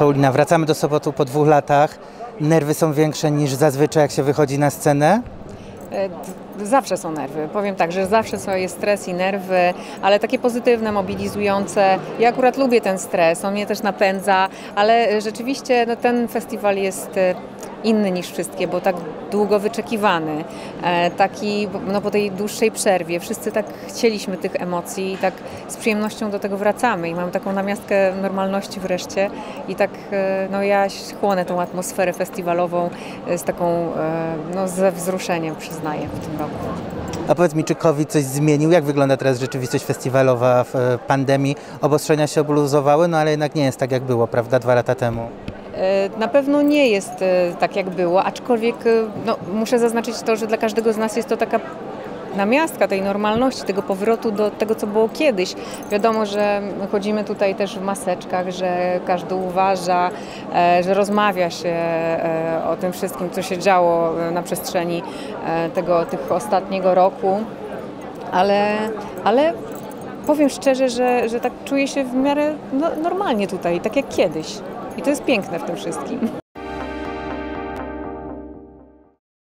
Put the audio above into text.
Paulina, wracamy do Sopotu po dwóch latach. Nerwy są większe niż zazwyczaj, jak się wychodzi na scenę. E, Zawsze są nerwy. Powiem tak, że zawsze są, jest stres i nerwy, ale takie pozytywne, mobilizujące. Ja akurat lubię ten stres, on mnie też napędza, ale rzeczywiście no, ten festiwal jest e, inny niż wszystkie, bo tak długo wyczekiwany, e, taki no, po tej dłuższej przerwie. Wszyscy tak chcieliśmy tych emocji i tak z przyjemnością do tego wracamy i mam taką namiastkę normalności wreszcie i tak e, no, ja chłonę tą atmosferę festiwalową e, z taką no, ze wzruszeniem przyznaję w tym roku. A powiedz mi, czy COVID coś zmienił? Jak wygląda teraz rzeczywistość festiwalowa w pandemii? Obostrzenia się obluzowały, no ale jednak nie jest tak, jak było, prawda, dwa lata temu. E, Na pewno nie jest e, tak jak było, aczkolwiek e, no, muszę zaznaczyć to, że dla każdego z nas jest to taka namiastka tej normalności, tego powrotu do tego, co było kiedyś. Wiadomo, że chodzimy tutaj też w maseczkach, że każdy uważa, że rozmawia się o tym wszystkim, co się działo na przestrzeni tego, tych ostatniego roku, ale, ale powiem szczerze, że, że tak czuję się w miarę no, normalnie tutaj, tak jak kiedyś. I to jest piękne w tym wszystkim.